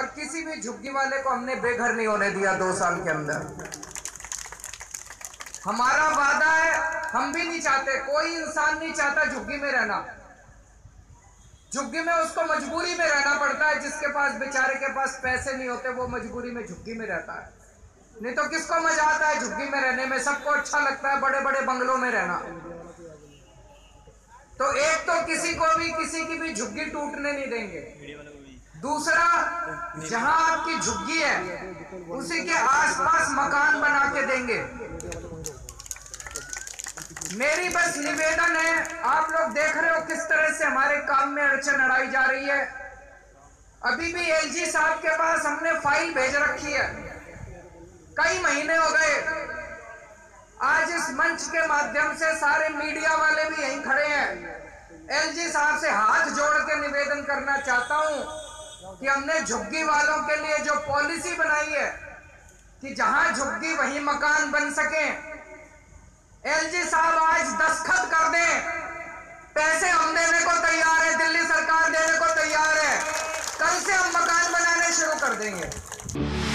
किसी भी झुग्गी वाले को हमने बेघर नहीं होने दिया दो साल के अंदर। हमारा वादा है, हम भी नहीं चाहते, कोई इंसान नहीं चाहता झुग्गी में रहना। झुग्गी में उसको मजबूरी में रहना पड़ता है, जिसके पास, बेचारे के पास पैसे नहीं होते, वो मजबूरी में झुग्गी में रहता है। नहीं तो किसको मज़ा आता है झुग्गी में रहने में? सबको अच्छा लगता है बड़े बड़े बंगलों में रहना। तो एक तो किसी को भी, किसी की भी झुग्गी टूटने नहीं देंगे। दूसरा जहाँ आपकी झुग्गी है, उसी के आसपास मकान बना के देंगे। मेरी बस निवेदन है, आप लोग देख रहे हो किस तरह से हमारे काम में अड़चन अड़ाई जा रही है। अभी भी एलजी साहब के पास हमने फ़ाइल भेज रखी है। कई महीने हो गए। आज इस मंच के माध्यम से सारे मीडिया वाले भी यहीं खड़े हैं। एलजी साहब से हाथ जोड़ के निवेदन करना चाहता हूँ कि हमने झुग्गी वालों के लिए जो पॉलिसी बनाई है, कि जहाँ झुग्गी वही मकान बन सके। एलजी साहब आज दस्तखत कर दें। पैसे हम देने को तैयार है, दिल्ली सरकार देने को तैयार है। कल से हम मकान बनाने शुरू कर देंगे।